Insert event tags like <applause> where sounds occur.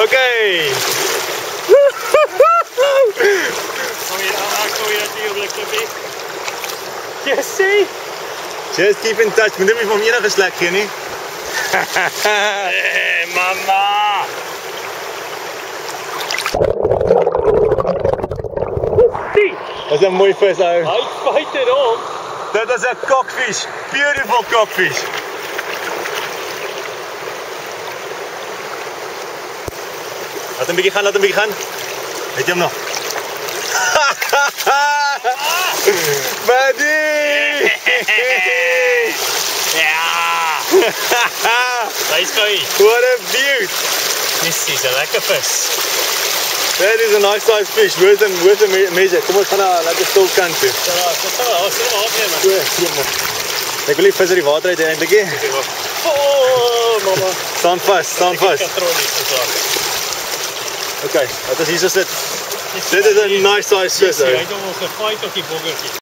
Oké. Okay. Jesse! Just keep in touch. Moet niet van hier naar een slek, Jenny? hey, mama! Dat is een mooie vis, uit. Hij it on. Dat is een cockfish. Beautiful cockfish. Laat hom bietjie gaan, laat hom bietjie gaan. Het jy hom nog? <laughs> Buddy! <laughs> Ja. <laughs> Hy's goeie. What a beaut! Dis is 'n lekker vis. That is a nice size fish. Where's the where's the me- measure? Kom ons gaan na lekker stil kant toe. Ja, ons sal maar afneem. So, hier maar. Ek wil nie vis uit die water uit eintlik nie. Oh, mama. Staan vas, staan vas. Okay, dat is dus het. Dit is a nice size vis.